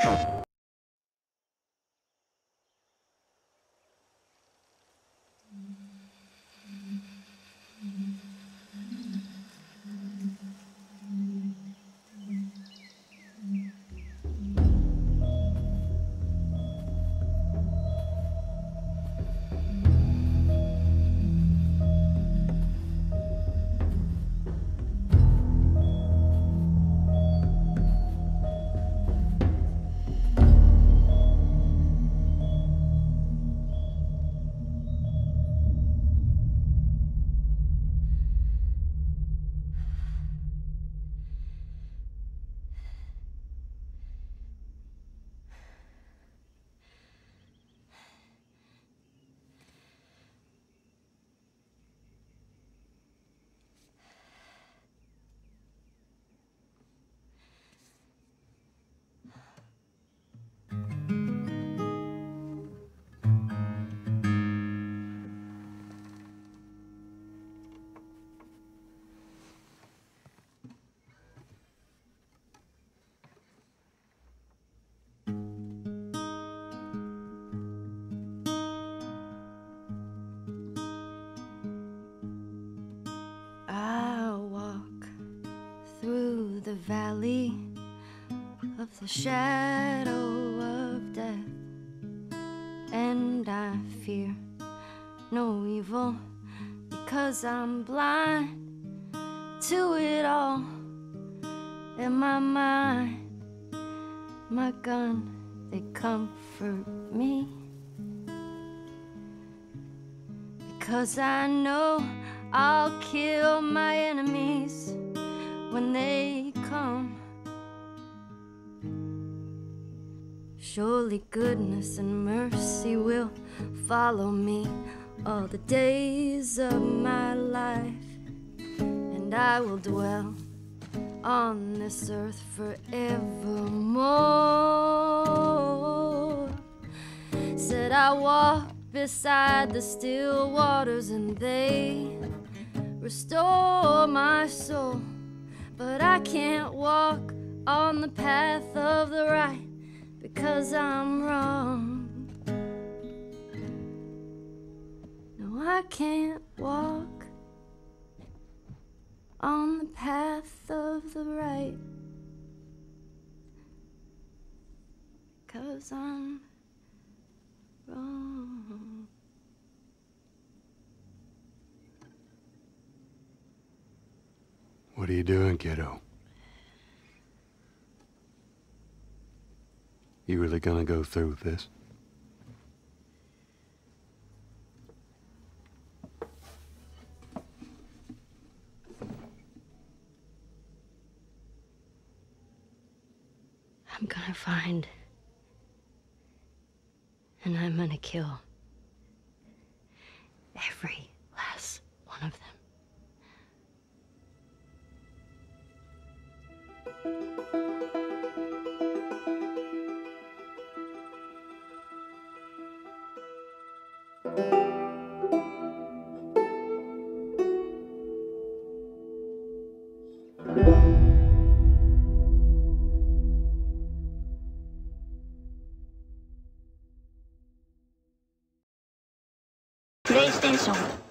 I through the valley of the shadow of death, and I fear no evil because I'm blind to it all. In my mind, my gun, they comfort me. Because I know I'll kill my enemies when they come. Surely goodness and mercy will follow me all the days of my life, and I will dwell on this earth forevermore. Said I walk beside the still waters and they restore my soul. But I can't walk on the path of the right because I'm wrong. No, I can't walk on the path of the right because I'm wrong. What are you doing, kiddo? You really gonna go through with this? I'm gonna find. And I'm gonna kill. Every プレイステーション